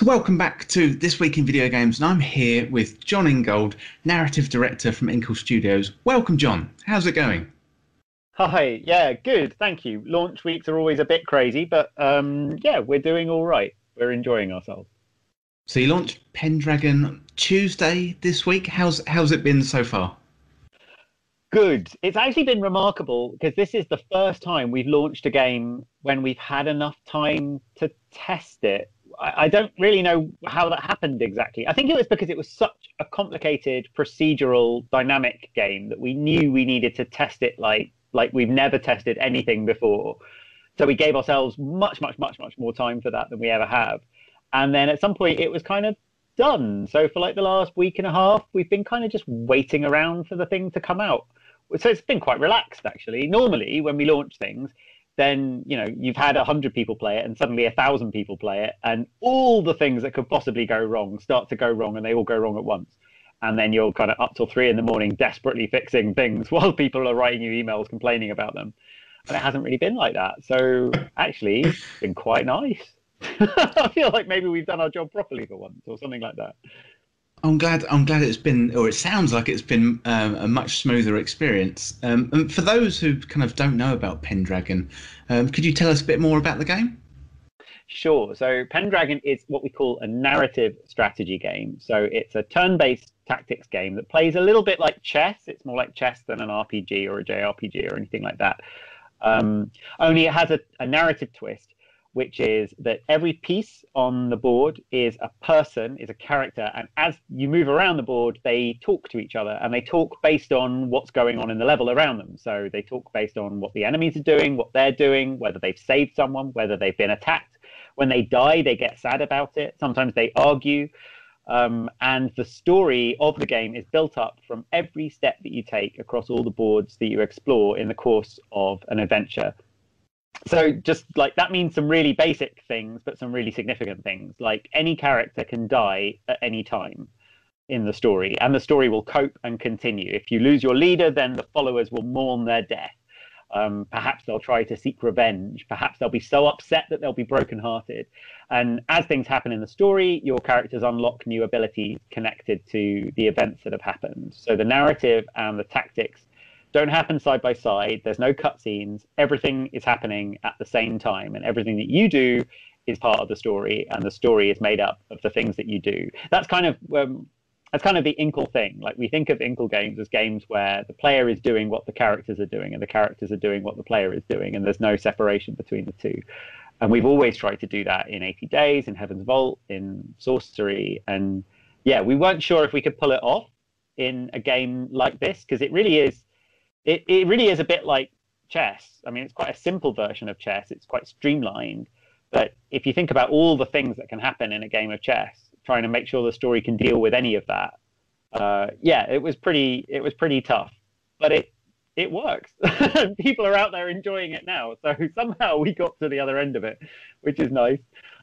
So, welcome back to This Week in Video Games, and I'm here with Jon Ingold, narrative director from Inkle Studios. Welcome, Jon. How's it going? Hi, yeah, good, thank you. Launch weeks are always a bit crazy, but um, yeah, we're doing all right. We're enjoying ourselves. So, you launched Pendragon Tuesday this week. How's how's it been so far? Good. It's actually been remarkable because this is the first time we've launched a game when we've had enough time to test it I, don't really know how that happened exactly. I think it was because it was such a complicated procedural dynamic game that we knew we needed to test it like like we've never tested anything before. So we gave ourselves much, much, much, much more time for that than we ever have. And then at some point it was kind of done. So for like the last week and a half, we've been kind of just waiting around for the thing to come out. So it's been quite relaxed actually. Normally when we launch things, then you know you've had a hundred people play it and suddenly a thousand people play it and all the things that could possibly go wrong start to go wrong and they all go wrong at once. And then you're kind of up till three in the morning desperately fixing things while people are writing you emails complaining about them. And it hasn't really been like that. So actually it's been quite nice. I feel like maybe we've done our job properly for once or something like that I'm glad. I'm glad it's been, or it sounds like it's been um, a much smoother experience. Um, and for those who kind of don't know about Pendragon, um, could you tell us a bit more about the game? Sure. So Pendragon is what we call a narrative strategy game. So it's a turn-based tactics game that plays a little bit like chess. It's more like chess than an RPG or a JRPG or anything like that. Um, only it has a, a narrative twist which is that every piece on the board is a person, is a character, and as you move around the board, they talk to each other and they talk based on what's going on in the level around them. So they talk based on what the enemies are doing, what they're doing, whether they've saved someone, whether they've been attacked. When they die, they get sad about it. Sometimes they argue. Um, and the story of the game is built up from every step that you take across all the boards that you explore in the course of an adventure so just like that means some really basic things but some really significant things. Like any character can die at any time in the story and the story will cope and continue. If you lose your leader then the followers will mourn their death. Um, perhaps they'll try to seek revenge. Perhaps they'll be so upset that they'll be brokenhearted. And as things happen in the story your characters unlock new abilities connected to the events that have happened. So the narrative and the tactics don't happen side by side. There's no cutscenes. Everything is happening at the same time, and everything that you do is part of the story, and the story is made up of the things that you do. That's kind of um, that's kind of the Inkle thing. Like we think of Inkle games as games where the player is doing what the characters are doing, and the characters are doing what the player is doing, and there's no separation between the two. And we've always tried to do that in 80 Days, in Heaven's Vault, in Sorcery, and yeah, we weren't sure if we could pull it off in a game like this because it really is it, it really is a bit like chess. I mean, it's quite a simple version of chess. It's quite streamlined. But if you think about all the things that can happen in a game of chess, trying to make sure the story can deal with any of that, uh, yeah, it was pretty it was pretty tough. But it it works. People are out there enjoying it now. So somehow we got to the other end of it, which is nice.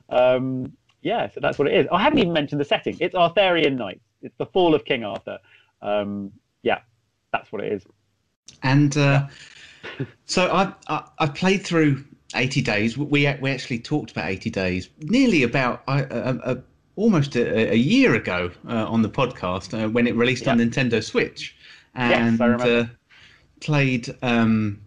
Um, yeah, so that's what it is. I haven't even mentioned the setting. It's Arthurian Knights. It's the fall of King Arthur. Um, yeah, that's what it is. And uh, so I, I I played through 80 days. We we actually talked about 80 days nearly about a, a, a almost a, a, year ago uh, on the podcast uh, when it released on Nintendo Switch, and yes, uh, played um,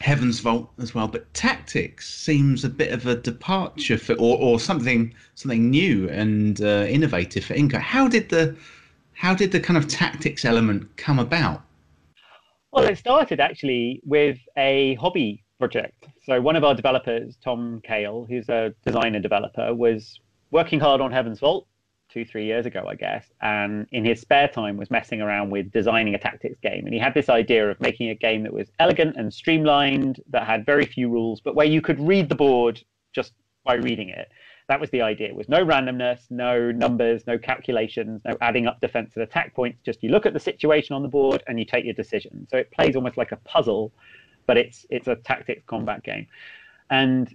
Heaven's Vault as well. But Tactics seems a bit of a departure for, or, or something something new and uh, innovative for Inkle. How did the how did the kind of tactics element come about? Well, it started actually with a hobby project. So one of our developers, Tom Kail, who's a designer developer, was working hard on Heaven's Vault two, three years ago, I guess, and in his spare time was messing around with designing a tactics game. And he had this idea of making a game that was elegant and streamlined, that had very few rules, but where you could read the board just by reading it. That was the idea. It was no randomness, no numbers, no calculations, no adding up defense and attack points. Just you look at the situation on the board and you take your decision. So it plays almost like a puzzle, but it's it's a tactics combat game. And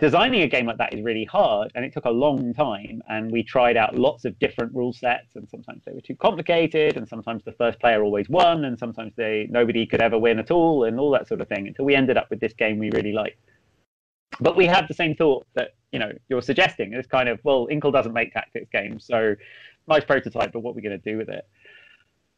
designing a game like that is really hard and it took a long time and we tried out lots of different rule sets and sometimes they were too complicated and sometimes the first player always won and sometimes they nobody could ever win at all and all that sort of thing until we ended up with this game we really liked but we had the same thought that you know you're suggesting. It's kind of well, Inkle doesn't make tactics games, so nice prototype, but what are we going to do with it?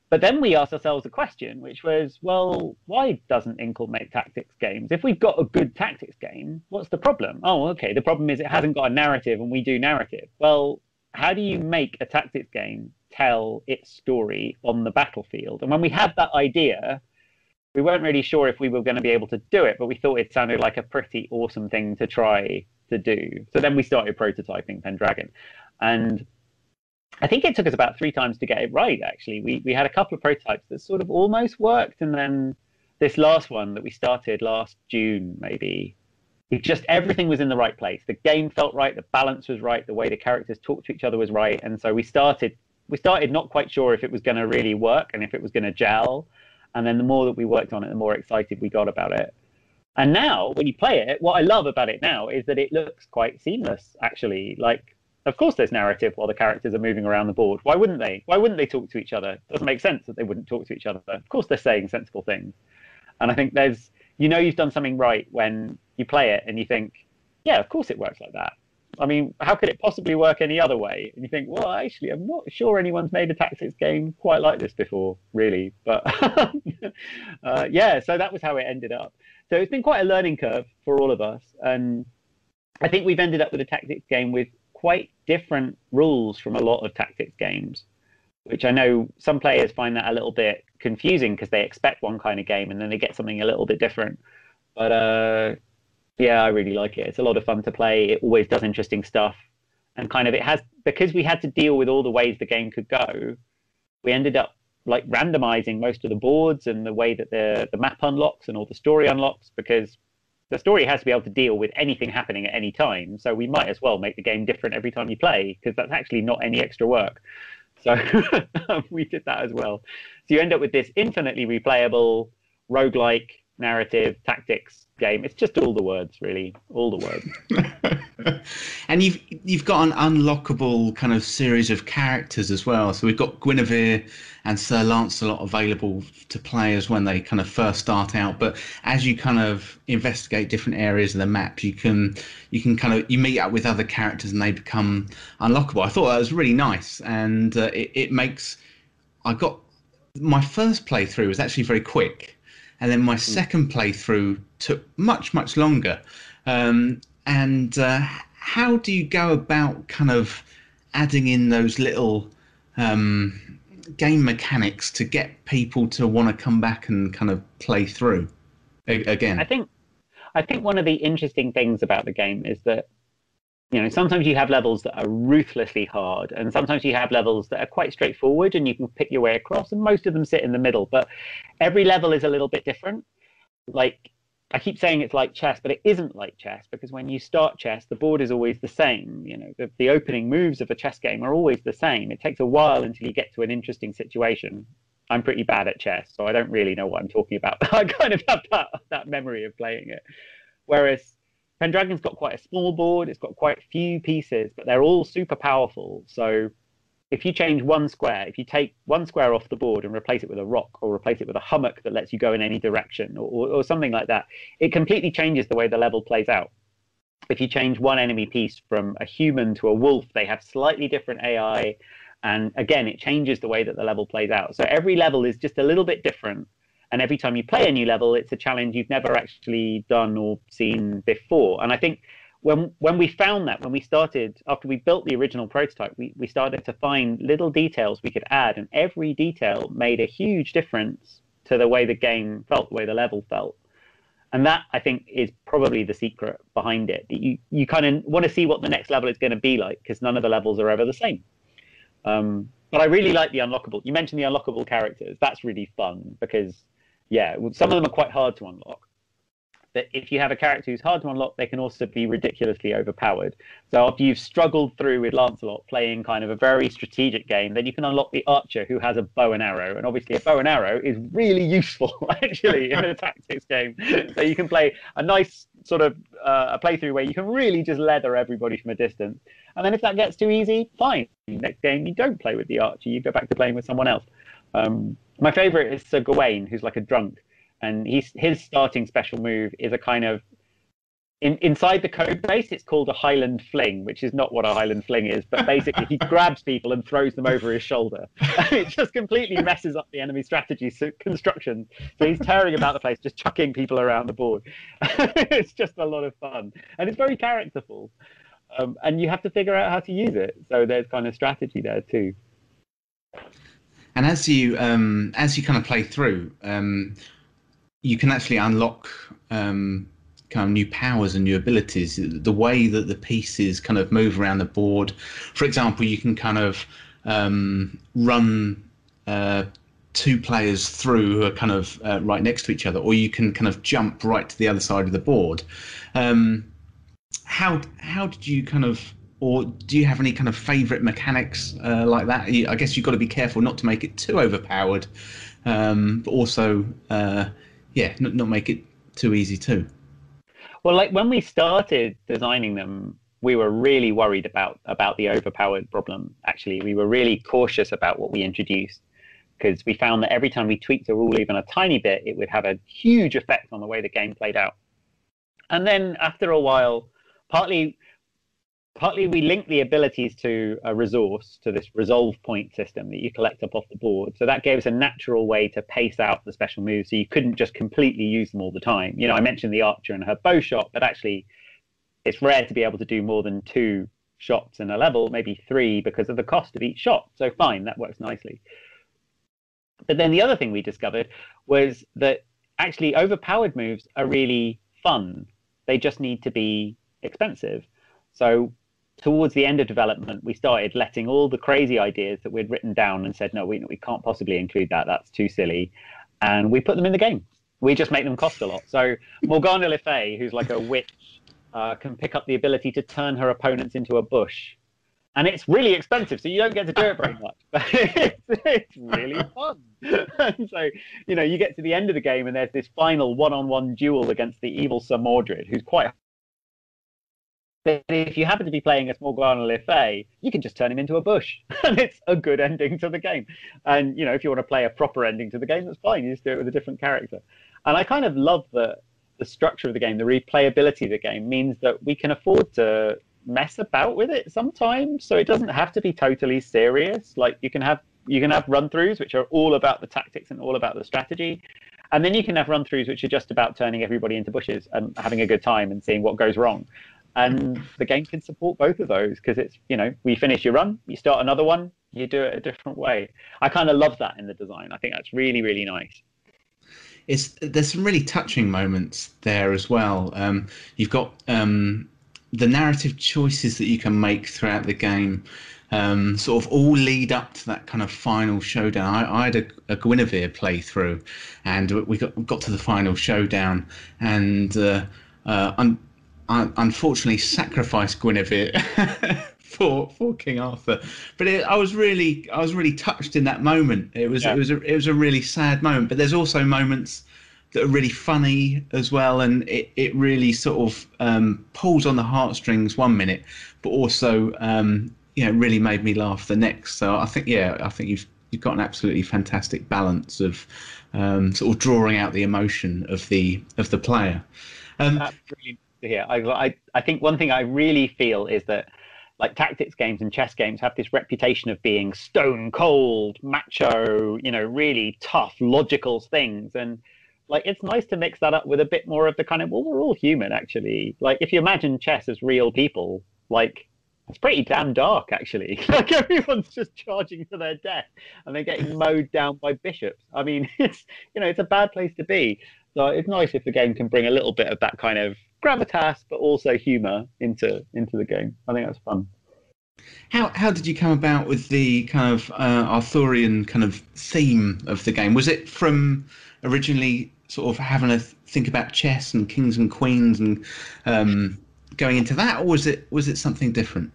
But then we asked ourselves a question, which was, well, why doesn't Inkle make tactics games? If we've got a good tactics game, what's the problem? Oh, okay, the problem is it hasn't got a narrative and we do narrative. Well, how do you make a tactics game tell its story on the battlefield? And when we had that idea, we weren't really sure if we were going to be able to do it, but we thought it sounded like a pretty awesome thing to try to do. So then we started prototyping Pendragon. And I think it took us about three times to get it right. Actually, we we had a couple of prototypes that sort of almost worked, and then this last one that we started last June, maybe, it just everything was in the right place. The game felt right, the balance was right, the way the characters talked to each other was right, and so we started. We started not quite sure if it was going to really work and if it was going to gel, and then the more that we worked on it, the more excited we got about it. And now, when you play it, what I love about it now is that it looks quite seamless. Actually, like of course, there's narrative while the characters are moving around the board. Why wouldn't they? Why wouldn't they talk to each other? It doesn't make sense that they wouldn't talk to each other. Of course, they're saying sensible things. And I think there's, you know, you've done something right when you play it and you think, yeah, of course it works like that. I mean, how could it possibly work any other way? And you think, well, actually, I'm not sure anyone's made a tactics game quite like this before, really. But uh, yeah, so that was how it ended up. So it's been quite a learning curve for all of us. And I think we've ended up with a tactics game with quite different rules from a lot of tactics games, which I know some players find that a little bit confusing because they expect one kind of game and then they get something a little bit different. But uh, yeah, I really like it. It's a lot of fun to play. It always does interesting stuff. And kind of it has, because we had to deal with all the ways the game could go, we ended up like randomizing most of the boards and the way that the, the map unlocks and all the story unlocks because the story has to be able to deal with anything happening at any time. So we might as well make the game different every time you play because that's actually not any extra work. So we did that as well. So you end up with this infinitely replayable roguelike narrative tactics game. It's just all the words, really, all the words. and you've you've got an unlockable kind of series of characters as well. So we've got Guinevere and Sir Lancelot available to players when they kind of first start out. But as you kind of investigate different areas of the map, you can you can kind of you meet up with other characters and they become unlockable. I thought that was really nice, and uh, it, it makes I got my first playthrough was actually very quick and then my hmm. second playthrough took much much longer. Um, and uh, how do you go about kind of adding in those little um, game mechanics to get people to want to come back and kind of play through again? I think I think one of the interesting things about the game is that you know sometimes you have levels that are ruthlessly hard and sometimes you have levels that are quite straightforward and you can pick your way across and most of them sit in the middle but every level is a little bit different. Like i keep saying it's like chess but it isn't like chess because when you start chess the board is always the same you know the, the opening moves of a chess game are always the same. It takes a while until you get to an interesting situation. I'm pretty bad at chess so i don't really know what i'm talking about i kind of have that, that memory of playing it. Whereas Pendragon's got quite a small board. It's got quite few pieces, but they're all super powerful. So if you change one square, if you take one square off the board and replace it with a rock or replace it with a hummock that lets you go in any direction or, or, or something like that, it completely changes the way the level plays out. If you change one enemy piece from a human to a wolf, they have slightly different AI. And again, it changes the way that the level plays out. So every level is just a little bit different and every time you play a new level it's a challenge you've never actually done or seen before. And i think when when we found that when we started after we built the original prototype we, we started to find little details we could add and every detail made a huge difference to the way the game felt the way the level felt. And that i think is probably the secret behind it you you kind of want to see what the next level is going to be like because none of the levels are ever the same. Um, but i really like the unlockable you mentioned the unlockable characters. That's really fun because yeah, some of them are quite hard to unlock. But if you have a character who's hard to unlock, they can also be ridiculously overpowered. So after you've struggled through with Lancelot playing kind of a very strategic game, then you can unlock the archer who has a bow and arrow. And obviously, a bow and arrow is really useful actually in a tactics game. So you can play a nice sort of uh, a playthrough where you can really just leather everybody from a distance. And then if that gets too easy, fine. Next game you don't play with the archer, you go back to playing with someone else. Um, my favorite is Sir Gawain, who's like a drunk, and he's his starting special move is a kind of in, inside the code base, it's called a Highland Fling, which is not what a Highland Fling is, but basically he grabs people and throws them over his shoulder. it just completely messes up the enemy strategy so, construction. So he's tearing about the place, just chucking people around the board. it's just a lot of fun. And it's very characterful. Um, and you have to figure out how to use it. So there's kind of strategy there too. And as you um, as you kind of play through, um, you can actually unlock um, kind of new powers and new abilities. The way that the pieces kind of move around the board. For example, you can kind of um, run uh, two players through who are kind of uh, right next to each other, or you can kind of jump right to the other side of the board. Um, how how did you kind of or do you have any kind of favorite mechanics uh, like that? I guess you've got to be careful not to make it too overpowered, um, but also, uh, yeah, not, not make it too easy too. Well, like when we started designing them, we were really worried about about the overpowered problem. Actually, we were really cautious about what we introduced because we found that every time we tweaked a rule even a tiny bit, it would have a huge effect on the way the game played out. And then after a while, partly partly we link the abilities to a resource to this resolve point system that you collect up off the board. So that gave us a natural way to pace out the special moves so you couldn't just completely use them all the time. You know i mentioned the archer and her bow shot but actually it's rare to be able to do more than two shots in a level maybe three because of the cost of each shot. So fine that works nicely. But then the other thing we discovered was that actually overpowered moves are really fun. They just need to be expensive. So towards the end of development, we started letting all the crazy ideas that we'd written down and said, no, we, we can't possibly include that. That's too silly. And we put them in the game. We just make them cost a lot. So Morgana Le Fay, who's like a witch, uh, can pick up the ability to turn her opponents into a bush. And it's really expensive, so you don't get to do it very much. But it's, it's really fun. and so, you know, you get to the end of the game and there's this final one-on-one duel against the evil Sir Mordred, who's quite but if you happen to be playing as Morgana Le Fay, you can just turn him into a bush, and it's a good ending to the game. And you know, if you want to play a proper ending to the game, that's fine. You just do it with a different character. And I kind of love the the structure of the game, the replayability of the game means that we can afford to mess about with it sometimes. So it doesn't have to be totally serious. Like you can have you can have run throughs which are all about the tactics and all about the strategy. And then you can have run throughs which are just about turning everybody into bushes and having a good time and seeing what goes wrong and the game can support both of those because it's you know we finish your run you start another one you do it a different way. I kind of love that in the design. I think that's really really nice. It's there's some really touching moments there as well. Um, you've got um, the narrative choices that you can make throughout the game um, sort of all lead up to that kind of final showdown. I, I had a, a Guinevere playthrough, and we got got to the final showdown, and uh, uh, unfortunately sacrificed Guinevere for for King Arthur. But it, I was really I was really touched in that moment. It was yeah. it was a, it was a really sad moment. But there's also moments that are really funny as well, and it, it really sort of um, pulls on the heartstrings one minute, but also um, you know really made me laugh the next. So I think yeah I think you've you've got an absolutely fantastic balance of um, sort of drawing out the emotion of the of the player. Um, to hear. I, I, I think one thing I really feel is that like tactics games and chess games have this reputation of being stone cold, macho, you know, really tough, logical things. And like it's nice to mix that up with a bit more of the kind of well, we're all human actually. Like if you imagine chess as real people, like it's pretty damn dark actually. like everyone's just charging to their death and they're getting mowed down by bishops. I mean, it's you know, it's a bad place to be. So it's nice if the game can bring a little bit of that kind of gravitas, but also humour into into the game. I think that's fun. How how did you come about with the kind of uh, Arthurian kind of theme of the game? Was it from originally sort of having a think about chess and kings and queens and um, going into that, or was it was it something different?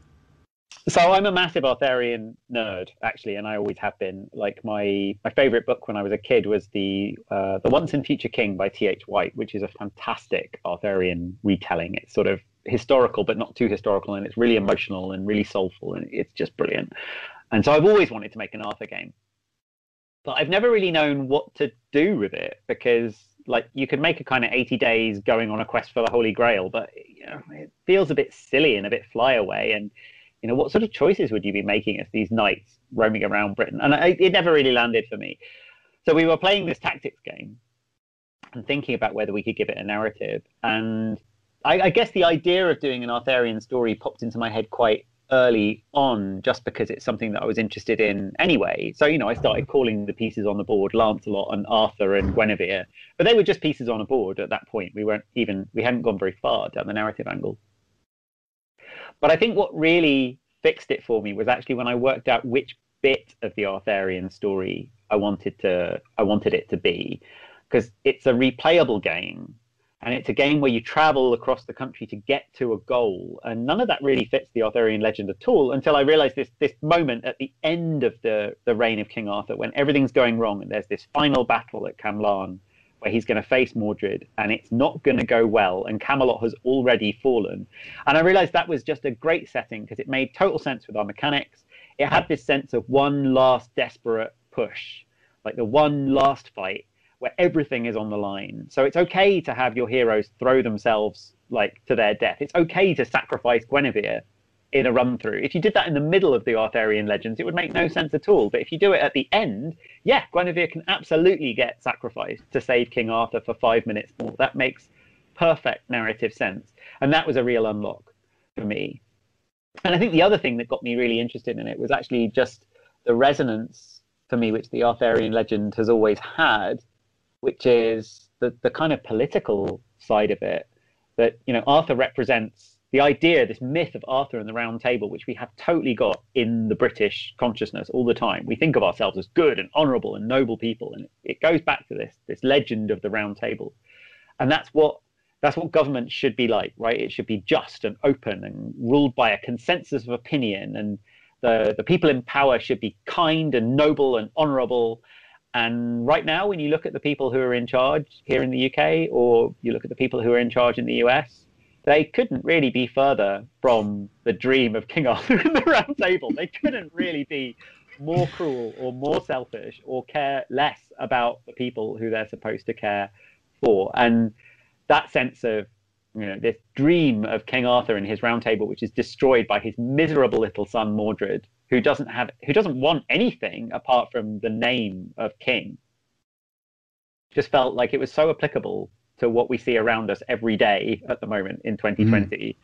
So I'm a massive Arthurian nerd, actually, and I always have been. Like my my favorite book when I was a kid was the uh, the Once and Future King by T. H. White, which is a fantastic Arthurian retelling. It's sort of historical, but not too historical, and it's really emotional and really soulful, and it's just brilliant. And so I've always wanted to make an Arthur game, but I've never really known what to do with it because like you could make a kind of 80 days going on a quest for the Holy Grail, but you know, it feels a bit silly and a bit flyaway. And you know, what sort of choices would you be making as these knights roaming around Britain? And I, it never really landed for me. So we were playing this tactics game and thinking about whether we could give it a narrative. And I, I guess the idea of doing an Arthurian story popped into my head quite early on just because it's something that I was interested in anyway. So, you know, I started calling the pieces on the board Lancelot and Arthur and Guinevere, but they were just pieces on a board at that point. We weren't even, we hadn't gone very far down the narrative angle. But I think what really fixed it for me was actually when I worked out which bit of the Arthurian story I wanted to, I wanted it to be, because it's a replayable game and it's a game where you travel across the country to get to a goal and none of that really fits the arthurian legend at all until i realized this this moment at the end of the the reign of king arthur when everything's going wrong and there's this final battle at camlann where he's going to face mordred and it's not going to go well and camelot has already fallen and i realized that was just a great setting because it made total sense with our mechanics it had this sense of one last desperate push like the one last fight where everything is on the line. So it's okay to have your heroes throw themselves like to their death. It's okay to sacrifice Guinevere in a run through. If you did that in the middle of the Arthurian legends, it would make no sense at all. But if you do it at the end, yeah, Guinevere can absolutely get sacrificed to save King Arthur for five minutes more. That makes perfect narrative sense. And that was a real unlock for me. And I think the other thing that got me really interested in it was actually just the resonance for me, which the Arthurian legend has always had which is the, the kind of political side of it that you know Arthur represents the idea, this myth of Arthur and the Round Table, which we have totally got in the British consciousness all the time. We think of ourselves as good and honourable and noble people, and it goes back to this this legend of the Round Table, and that's what that's what government should be like, right? It should be just and open and ruled by a consensus of opinion, and the the people in power should be kind and noble and honourable, and right now, when you look at the people who are in charge here in the UK, or you look at the people who are in charge in the US, they couldn't really be further from the dream of King Arthur and the Round Table. They couldn't really be more cruel or more selfish or care less about the people who they're supposed to care for. And that sense of you know this dream of King Arthur and his Round Table, which is destroyed by his miserable little son Mordred, who doesn't have who doesn't want anything apart from the name of king just felt like it was so applicable to what we see around us every day at the moment in 2020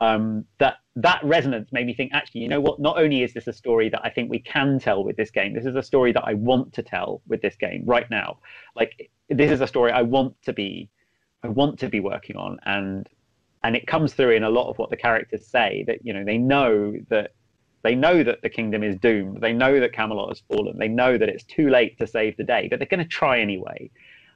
mm. um, that that resonance made me think actually you know what not only is this a story that i think we can tell with this game this is a story that i want to tell with this game right now like this is a story i want to be i want to be working on and and it comes through in a lot of what the characters say that you know they know that they know that the kingdom is doomed. They know that Camelot has fallen. They know that it's too late to save the day, but they're going to try anyway.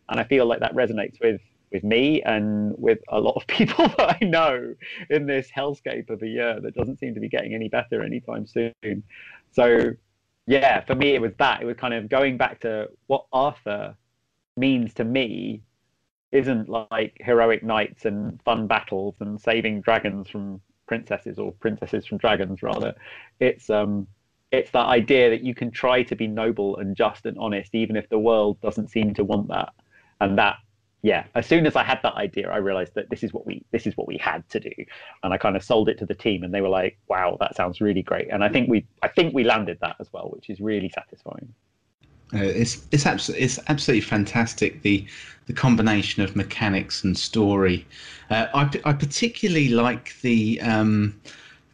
And I feel like that resonates with with me and with a lot of people that I know in this hellscape of a year that doesn't seem to be getting any better anytime soon. So, yeah, for me, it was that. It was kind of going back to what Arthur means to me isn't like heroic knights and fun battles and saving dragons from princesses or princesses from dragons rather it's um it's that idea that you can try to be noble and just and honest even if the world doesn't seem to want that and that yeah as soon as i had that idea i realized that this is what we this is what we had to do and i kind of sold it to the team and they were like wow that sounds really great and i think we i think we landed that as well which is really satisfying uh, it's it's absolutely it's absolutely fantastic the the combination of mechanics and story. Uh, I I particularly like the um,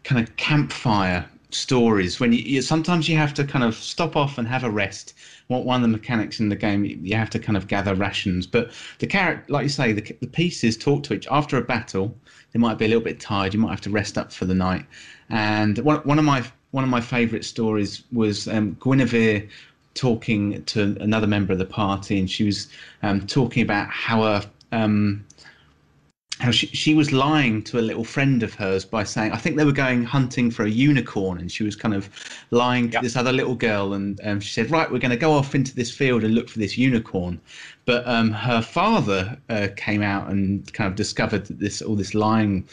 kind of campfire stories when you, you, sometimes you have to kind of stop off and have a rest. One of the mechanics in the game, you have to kind of gather rations. But the character, like you say, the, the pieces talk to each. After a battle, they might be a little bit tired. You might have to rest up for the night. And one one of my one of my favourite stories was um, Guinevere talking to another member of the party, and she was um, talking about how a um, how she, she was lying to a little friend of hers by saying, I think they were going hunting for a unicorn, and she was kind of lying to yep. this other little girl, and um, she said, right, we're going to go off into this field and look for this unicorn. But um, her father uh, came out and kind of discovered that this all this lying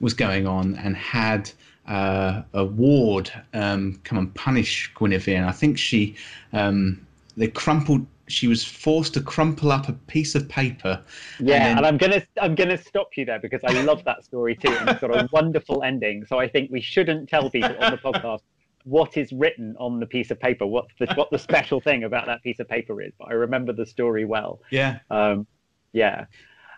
was going on, and had uh, a ward um, come and punish Guinevere. And I think she um, they crumpled she was forced to crumple up a piece of paper. Yeah, and, then... and I'm gonna I'm gonna stop you there because I love that story too, and it's got a wonderful ending. So I think we shouldn't tell people on the podcast what is written on the piece of paper, what the what the special thing about that piece of paper is. But I remember the story well. Yeah. Um, yeah.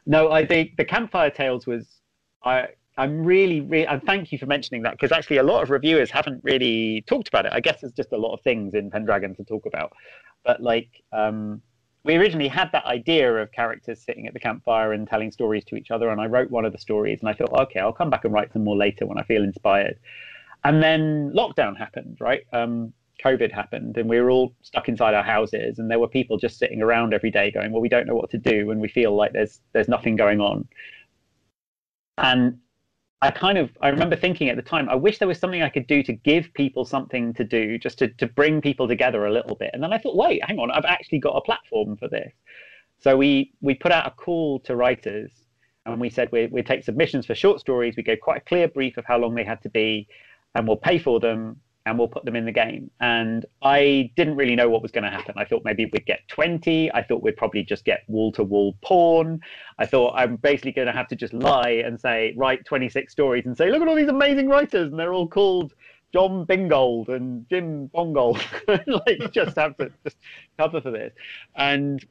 No, I think the campfire tales was I I'm really, really, and thank you for mentioning that because actually a lot of reviewers haven't really talked about it. I guess there's just a lot of things in Pendragon to talk about, but like um, we originally had that idea of characters sitting at the campfire and telling stories to each other, and I wrote one of the stories, and I thought, okay, I'll come back and write some more later when I feel inspired. And then lockdown happened, right? Um, COVID happened, and we were all stuck inside our houses, and there were people just sitting around every day going, "Well, we don't know what to do," and we feel like there's there's nothing going on. And I kind of I remember thinking at the time, I wish there was something I could do to give people something to do, just to, to bring people together a little bit. And then I thought, wait, hang on, I've actually got a platform for this. So we we put out a call to writers and we said we we take submissions for short stories. We gave quite a clear brief of how long they had to be, and we'll pay for them and we'll put them in the game. And I didn't really know what was going to happen. I thought maybe we'd get 20. I thought we'd probably just get wall to wall porn. I thought I'm basically going to have to just lie and say, write 26 stories and say, look at all these amazing writers. And they're all called John Bingold and Jim Bongold. like, just have to just cover for this. And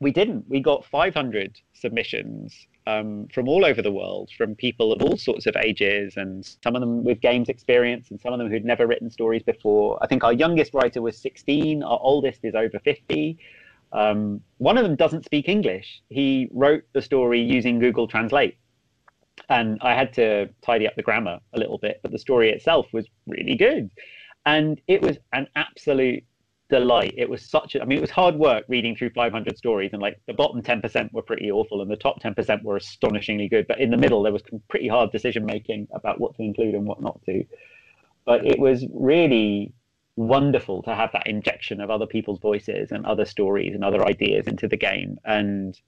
we didn't. We got 500 submissions um, from all over the world, from people of all sorts of ages, and some of them with games experience, and some of them who'd never written stories before. I think our youngest writer was 16, our oldest is over 50. Um, one of them doesn't speak English. He wrote the story using Google Translate. And I had to tidy up the grammar a little bit, but the story itself was really good. And it was an absolute delight. It was such a, I mean, it was hard work reading through 500 stories, and like the bottom 10% were pretty awful, and the top 10% were astonishingly good. But in the middle, there was pretty hard decision making about what to include and what not to. But it was really wonderful to have that injection of other people's voices and other stories and other ideas into the game. And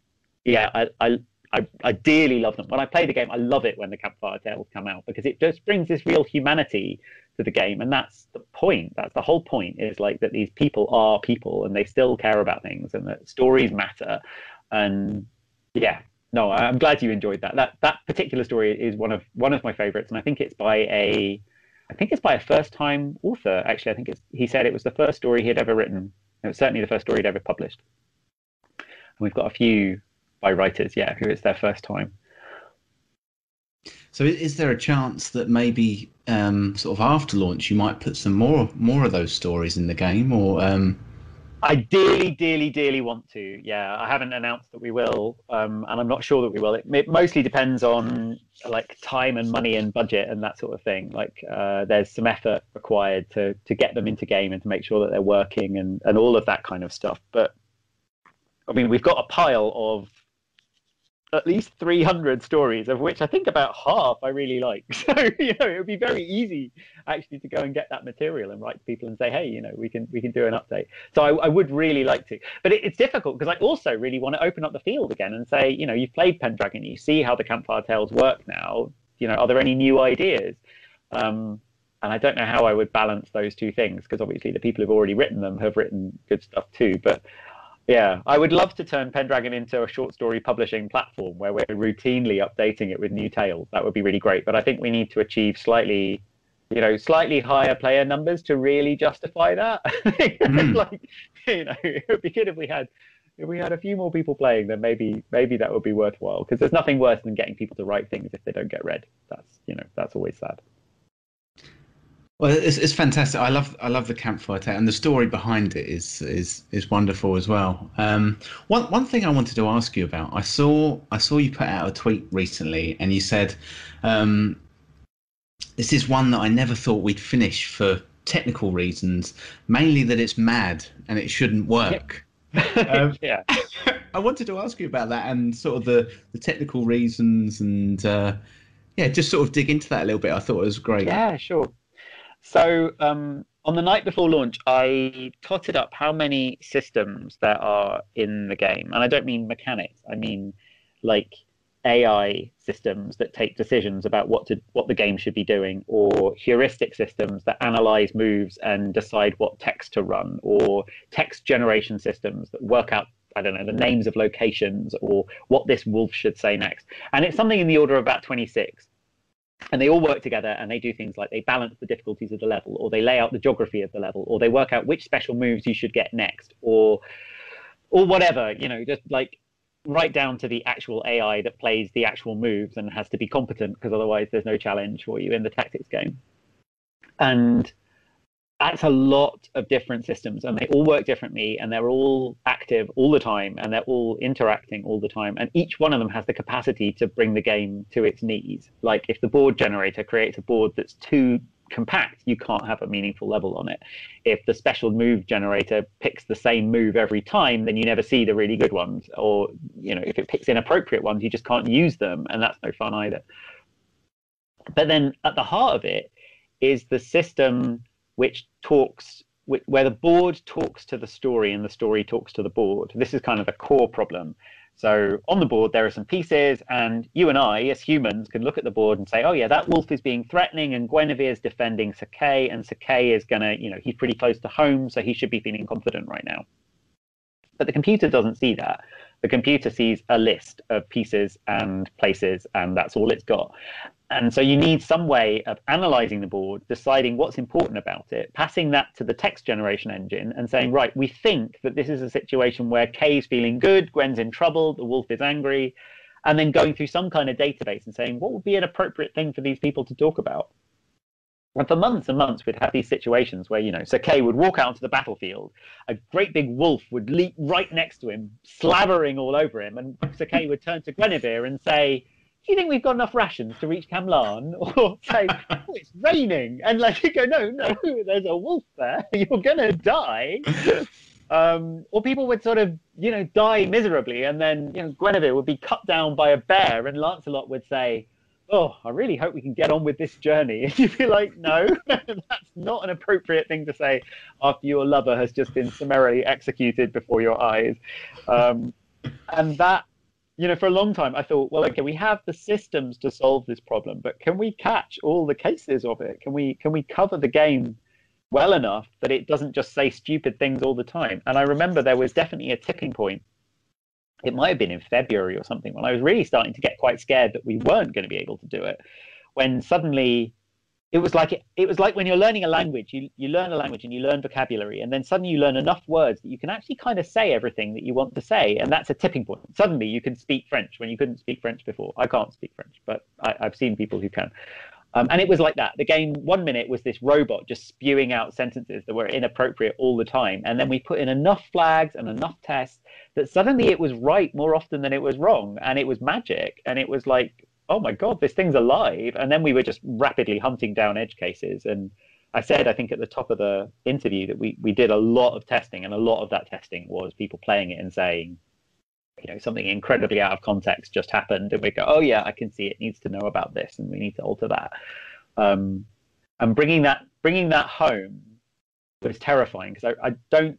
yeah, I, I I, I dearly love them. When I play the game, I love it when the Campfire Tales come out because it just brings this real humanity to the game, and that's the point. That's the whole point. Is like that these people are people, and they still care about things, and that stories matter. And yeah, no, I'm glad you enjoyed that. That that particular story is one of one of my favorites, and I think it's by a, I think it's by a first-time author. Actually, I think it's he said it was the first story he had ever written. It was certainly the first story he'd ever published. And we've got a few by writers, yeah, who it's their first time. So, is there a chance that maybe um, sort of after launch you might put some more more of those stories in the game, or? Um... I dearly, dearly, dearly want to. Yeah, I haven't announced that we will, um, and I'm not sure that we will. It, it, mostly depends on like time and money and budget and that sort of thing. Like, uh, there's some effort required to to get them into game and to make sure that they're working and and all of that kind of stuff. But I mean, we've got a pile of at least 300 stories, of which I think about half I really like. So, you know, it would be very easy actually to go and get that material and write to people and say, hey, you know, we can we can do an update. So I, I would really like to. But it, it's difficult because I also really want to open up the field again and say, you know, you've played Pendragon, you see how the Campfire Tales work now. You know, are there any new ideas? Um, and I don't know how I would balance those two things because obviously the people who've already written them have written good stuff too. But yeah, I would love to turn Pendragon into a short story publishing platform where we're routinely updating it with new tales. That would be really great. But I think we need to achieve slightly, you know, slightly higher player numbers to really justify that. mm. like, you know, it would be good if we had if we had a few more people playing, then maybe maybe that would be worthwhile. Because there's nothing worse than getting people to write things if they don't get read. That's you know that's always sad. Well, it's, it's fantastic. I love I love the campfire tale, and the story behind it is is is wonderful as well. Um, one one thing I wanted to ask you about, I saw I saw you put out a tweet recently, and you said, um, "This is one that I never thought we'd finish for technical reasons, mainly that it's mad and it shouldn't work." um, yeah. I wanted to ask you about that and sort of the the technical reasons and. Uh, yeah, just sort of dig into that a little bit. I thought it was great. Yeah, sure. So um, on the night before launch, I totted up how many systems there are in the game, and I don't mean mechanics. I mean like AI systems that take decisions about what to what the game should be doing, or heuristic systems that analyze moves and decide what text to run, or text generation systems that work out I don't know the names of locations or what this wolf should say next. And it's something in the order of about 26 and they all work together and they do things like they balance the difficulties of the level or they lay out the geography of the level or they work out which special moves you should get next or or whatever you know just like right down to the actual ai that plays the actual moves and has to be competent because otherwise there's no challenge for you in the tactics game. And that's a lot of different systems and they all work differently and they're all active all the time and they're all interacting all the time and each one of them has the capacity to bring the game to its knees. Like if the board generator creates a board that's too compact you can't have a meaningful level on it. If the special move generator picks the same move every time then you never see the really good ones or you know if it picks inappropriate ones you just can't use them and that's no fun either. But then at the heart of it is the system which talks where the board talks to the story and the story talks to the board. This is kind of the core problem. So on the board, there are some pieces, and you and I, as humans, can look at the board and say, oh, yeah, that wolf is being threatening, and Guinevere is defending Sir Kay, and Sir Kay is to, you know, he's pretty close to home, so he should be feeling confident right now. But the computer doesn't see that the computer sees a list of pieces and places, and that's all it's got. And so you need some way of analyzing the board, deciding what's important about it, passing that to the text generation engine, and saying, right, we think that this is a situation where Kay's feeling good, Gwen's in trouble, the wolf is angry, and then going through some kind of database and saying, what would be an appropriate thing for these people to talk about? And for months and months, we'd have these situations where, you know, Sir Kay would walk out onto the battlefield, a great big wolf would leap right next to him, slavering all over him, and Sir Kay would turn to Guinevere and say, you think we've got enough rations to reach Camlann? Or say, oh, it's raining. And like you go, no, no, there's a wolf there. You're going to die. Um, or people would sort of, you know, die miserably. And then, you know, Guinevere would be cut down by a bear. And Lancelot would say, oh, I really hope we can get on with this journey. And you'd be like, no, that's not an appropriate thing to say after your lover has just been summarily executed before your eyes. Um, and that, you know, for a long time, I thought, well, okay, we have the systems to solve this problem, but can we catch all the cases of it? Can we can we cover the game well enough that it doesn't just say stupid things all the time? And I remember there was definitely a tipping point it might have been in February or something when I was really starting to get quite scared that we weren't going to be able to do it. When suddenly it was like it, it was like when you're learning a language, you, you learn a language and you learn vocabulary, and then suddenly you learn enough words that you can actually kind of say everything that you want to say, and that's a tipping point. Suddenly you can speak French when you couldn't speak French before. I can't speak French, but I, I've seen people who can. Um, and it was like that. The game, one minute was this robot just spewing out sentences that were inappropriate all the time. And then we put in enough flags and enough tests that suddenly it was right more often than it was wrong. And it was magic. And it was like, oh my God, this thing's alive. And then we were just rapidly hunting down edge cases. And I said, I think at the top of the interview that we, we did a lot of testing. And a lot of that testing was people playing it and saying, you know something incredibly out of context just happened and we go oh yeah i can see it needs to know about this and we need to alter that um, and bringing that bringing that home was terrifying because I, I don't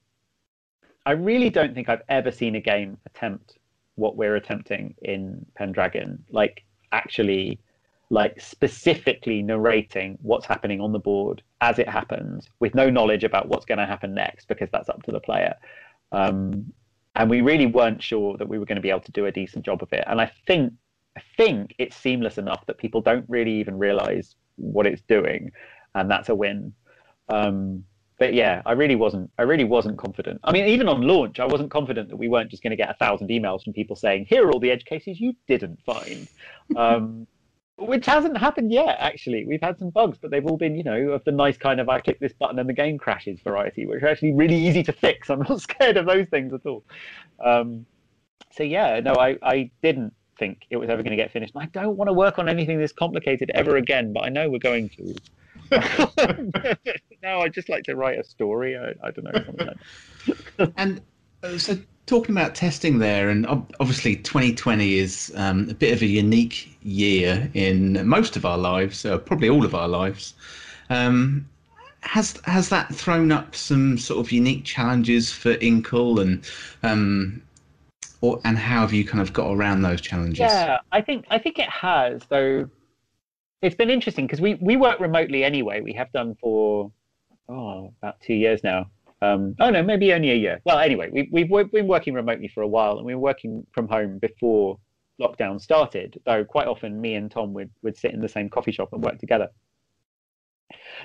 i really don't think i've ever seen a game attempt what we're attempting in pendragon like actually like specifically narrating what's happening on the board as it happens with no knowledge about what's going to happen next because that's up to the player um, and we really weren't sure that we were going to be able to do a decent job of it. And I think I think it's seamless enough that people don't really even realize what it's doing, and that's a win. Um, but yeah, I really wasn't. I really wasn't confident. I mean, even on launch, I wasn't confident that we weren't just going to get a thousand emails from people saying, "Here are all the edge cases you didn't find." Um, which hasn't happened yet. Actually, we've had some bugs, but they've all been, you know, of the nice kind of I click this button and the game crashes variety, which are actually really easy to fix. I'm not scared of those things at all. Um, so yeah, no, I, I didn't think it was ever going to get finished. I don't want to work on anything this complicated ever again, but I know we're going to. no, I just like to write a story. I, I don't know like and uh, so talking about testing there, and obviously 2020 is um, a bit of a unique year in most of our lives, uh, probably all of our lives. Um, has has that thrown up some sort of unique challenges for Inkle and um, or and how have you kind of got around those challenges? Yeah, I think I think it has. Though it's been interesting because we we work remotely anyway. We have done for oh about two years now. Um, oh no, maybe only a year. Well, anyway, we, we've been working remotely for a while, and we were working from home before lockdown started. Though quite often, me and Tom would would sit in the same coffee shop and work together.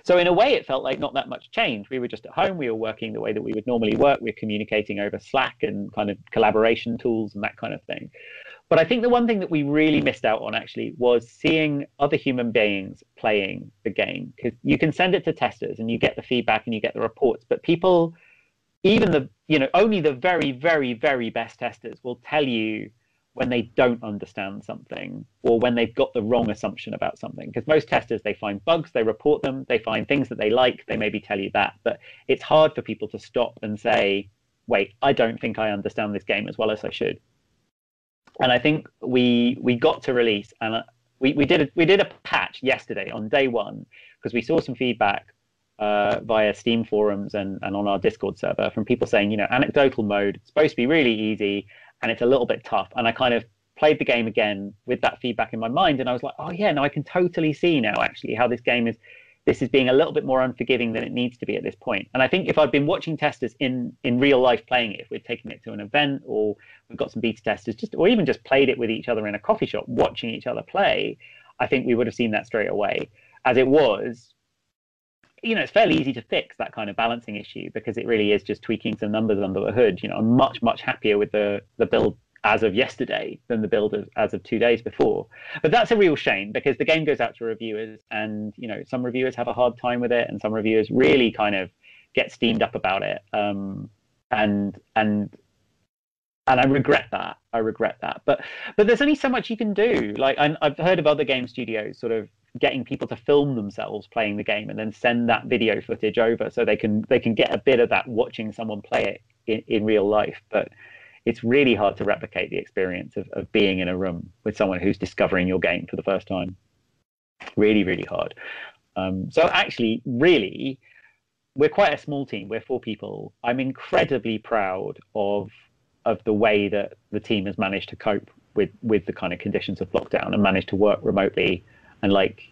So in a way, it felt like not that much change. We were just at home. We were working the way that we would normally work. We we're communicating over Slack and kind of collaboration tools and that kind of thing. But I think the one thing that we really missed out on actually was seeing other human beings playing the game because you can send it to testers and you get the feedback and you get the reports, but people, even the you know only the very very very best testers will tell you when they don't understand something or when they've got the wrong assumption about something. Because most testers, they find bugs, they report them, they find things that they like, they maybe tell you that. But it's hard for people to stop and say, wait, I don't think I understand this game as well as I should. And I think we we got to release and uh, we, we did a, we did a patch yesterday on day one because we saw some feedback uh, via Steam forums and, and on our Discord server from people saying, you know, anecdotal mode, it's supposed to be really easy and it's a little bit tough. And I kind of played the game again with that feedback in my mind, and I was like, oh yeah, no, I can totally see now actually how this game is. This is being a little bit more unforgiving than it needs to be at this point. And I think if I'd been watching testers in in real life playing it, if we'd taken it to an event or we've got some beta testers, just or even just played it with each other in a coffee shop, watching each other play, I think we would have seen that straight away. As it was, you know, it's fairly easy to fix that kind of balancing issue because it really is just tweaking some numbers under the hood. You know, I'm much, much happier with the, the build as of yesterday than the build of, as of two days before. But that's a real shame because the game goes out to reviewers and, you know, some reviewers have a hard time with it and some reviewers really kind of get steamed up about it. Um, and, and, and I regret that. I regret that. But but there's only so much you can do. Like I, I've heard of other game studios sort of getting people to film themselves playing the game and then send that video footage over so they can they can get a bit of that watching someone play it in, in real life but it's really hard to replicate the experience of, of being in a room with someone who's discovering your game for the first time. Really really hard. Um, so actually really we're quite a small team. We're four people. I'm incredibly proud of of the way that the team has managed to cope with with the kind of conditions of lockdown and managed to work remotely and like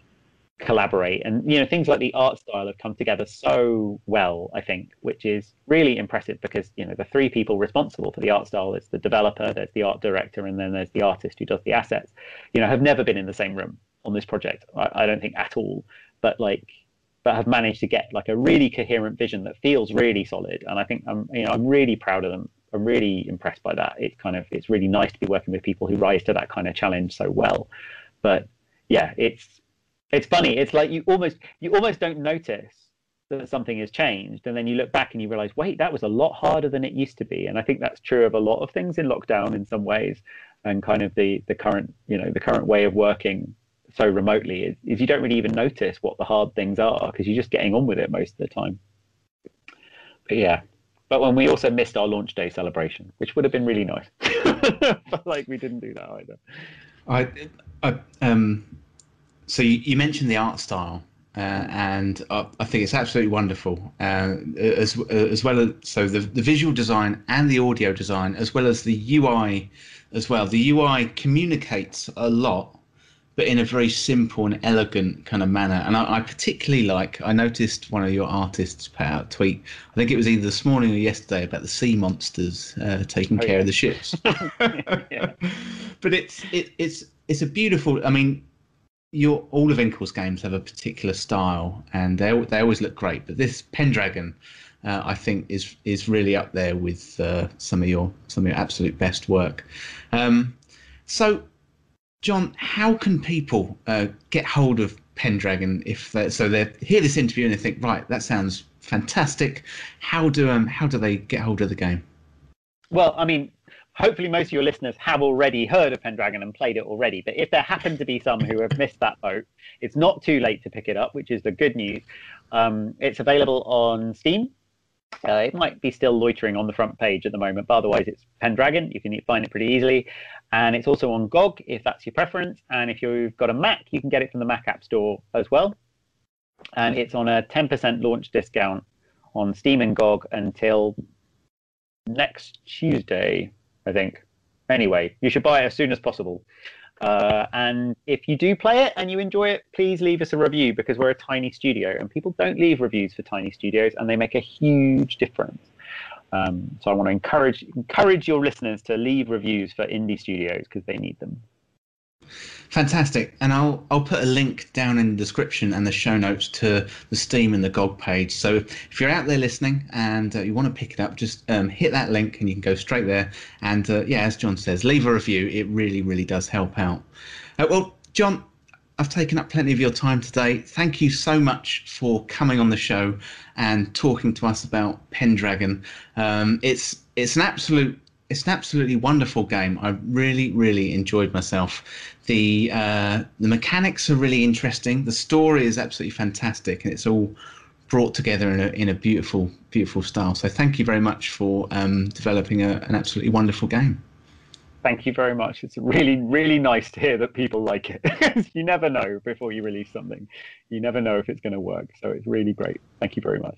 collaborate. And you know things like the art style have come together so well i think which is really impressive because you know the three people responsible for the art style is the developer there's the art director and then there's the artist who does the assets you know have never been in the same room on this project i, I don't think at all. But like but have managed to get like a really coherent vision that feels really solid. And i think i'm you know i'm really proud of them. I'm really impressed by that. It's kind of it's really nice to be working with people who rise to that kind of challenge so well. But yeah, it's it's funny. It's like you almost you almost don't notice that something has changed, and then you look back and you realize, wait, that was a lot harder than it used to be. And I think that's true of a lot of things in lockdown in some ways, and kind of the the current you know the current way of working so remotely is, is you don't really even notice what the hard things are because you're just getting on with it most of the time. But yeah, but when we also missed our launch day celebration, which would have been really nice, but like we didn't do that either. I, I um, so you, you, mentioned the art style, uh, and uh, I think it's absolutely wonderful. Uh, as as well as so the the visual design and the audio design, as well as the UI, as well. The UI communicates a lot, but in a very simple and elegant kind of manner. And I, I particularly like. I noticed one of your artists put out a tweet. I think it was either this morning or yesterday about the sea monsters uh, taking oh, care yeah. of the ships. yeah. But it's it, it's it's a beautiful. I mean, your all of Inkle's games have a particular style, and they they always look great. But this Pendragon, uh, I think, is is really up there with uh, some of your some of your absolute best work. Um, so, Jon, how can people uh, get hold of Pendragon if they, so they hear this interview and they think, right, that sounds fantastic. How do um how do they get hold of the game? Well, I mean, hopefully most of your listeners have already heard of Pendragon and played it already. But if there happen to be some who have missed that boat, it's not too late to pick it up, which is the good news. Um, it's available on Steam. Uh, it might be still loitering on the front page at the moment, but otherwise it's Pendragon. You can find it pretty easily. And it's also on GOG if that's your preference. And if you've got a Mac, you can get it from the Mac App Store as well. And it's on a 10% launch discount on Steam and GOG until next Tuesday, I think. anyway, you should buy it as soon as possible. Uh, and if you do play it and you enjoy it, please leave us a review because we're a tiny studio and people don't leave reviews for tiny studios and they make a huge difference. Um, so I want to encourage encourage your listeners to leave reviews for indie studios because they need them. Fantastic, and I'll I'll put a link down in the description and the show notes to the Steam and the GOG page. So if you're out there listening and uh, you want to pick it up, just um, hit that link and you can go straight there. And uh, yeah, as Jon says, leave a review. It really really does help out. Uh, well, Jon, I've taken up plenty of your time today. Thank you so much for coming on the show and talking to us about Pendragon. Um, it's it's an absolute it's an absolutely wonderful game. I really, really enjoyed myself. The uh, the mechanics are really interesting. The story is absolutely fantastic, and it's all brought together in a in a beautiful, beautiful style. So thank you very much for um, developing a, an absolutely wonderful game. Thank you very much. It's really, really nice to hear that people like it. you never know before you release something. You never know if it's going to work. So it's really great. Thank you very much.